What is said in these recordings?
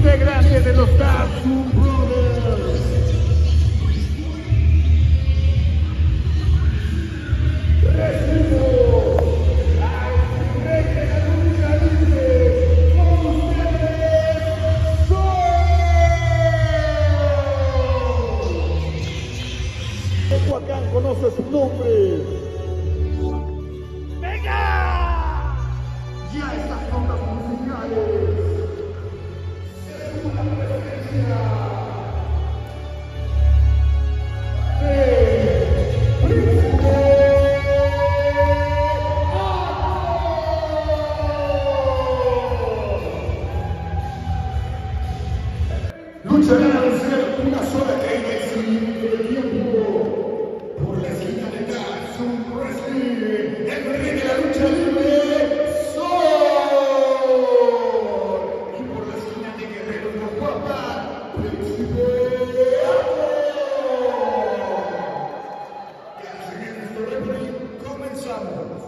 integrante de los Datsun Father.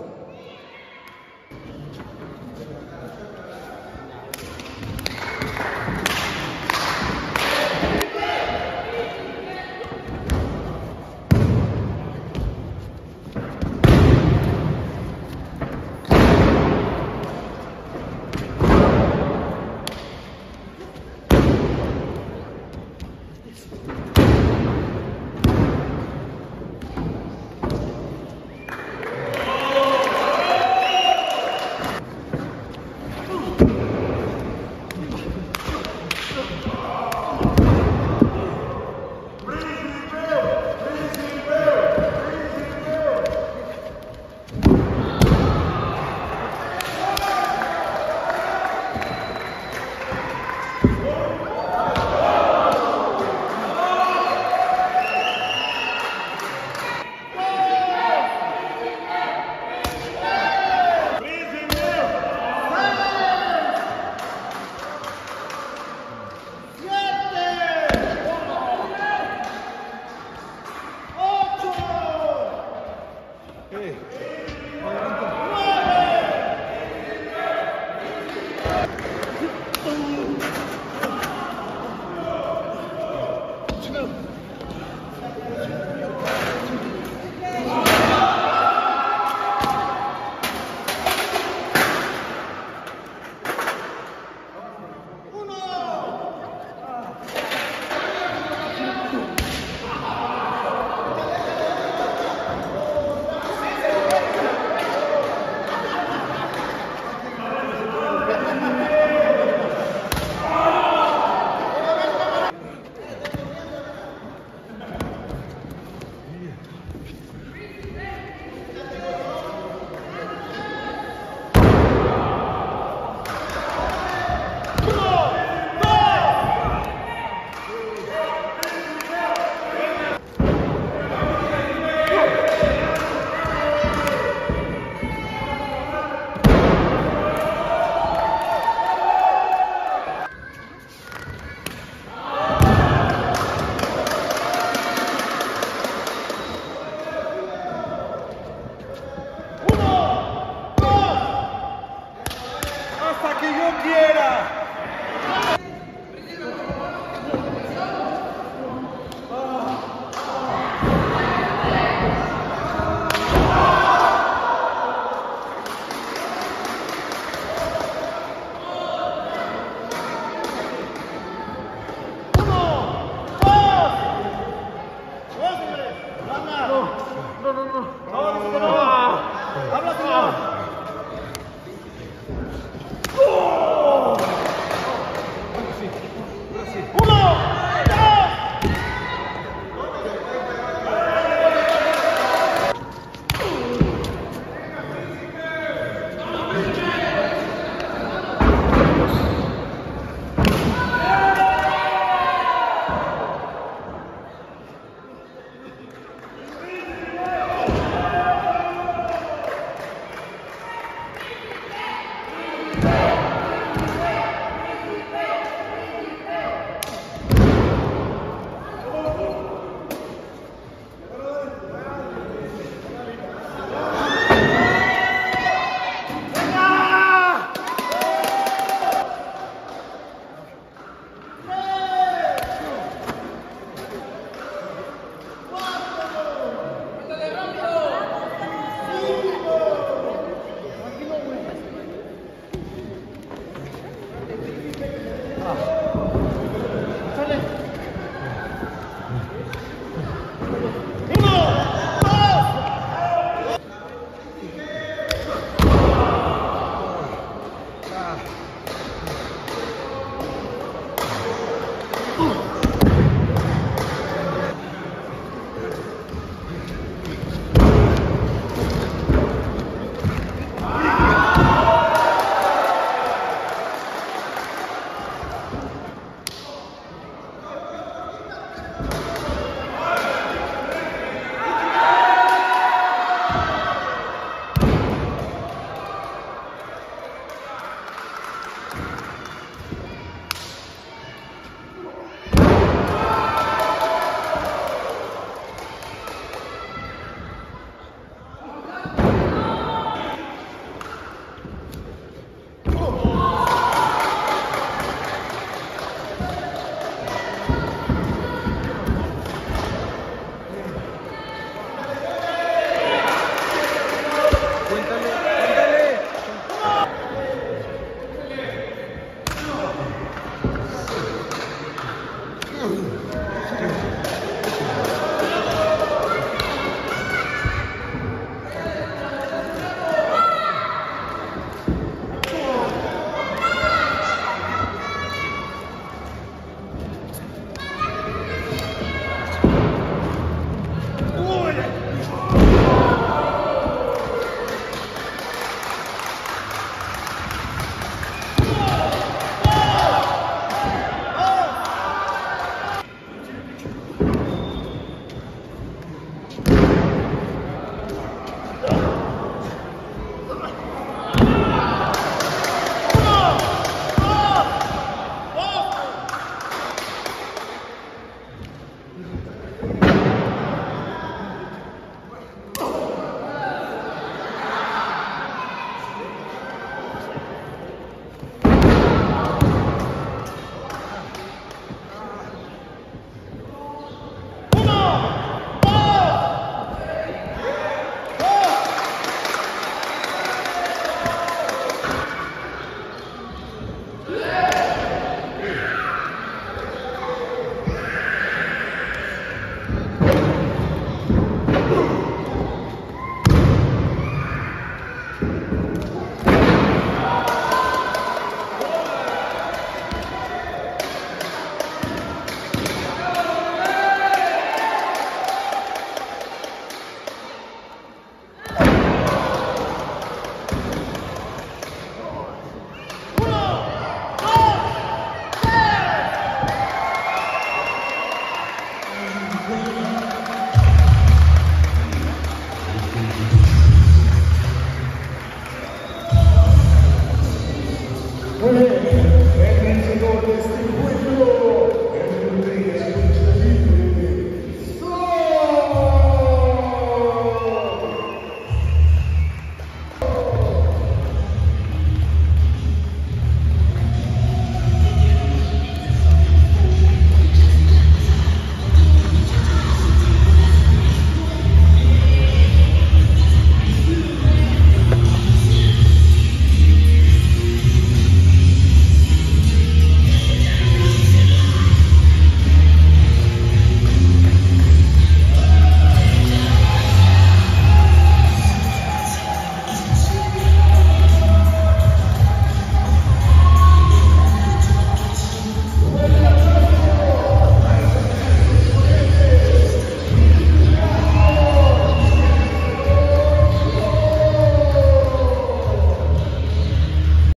no, no, no.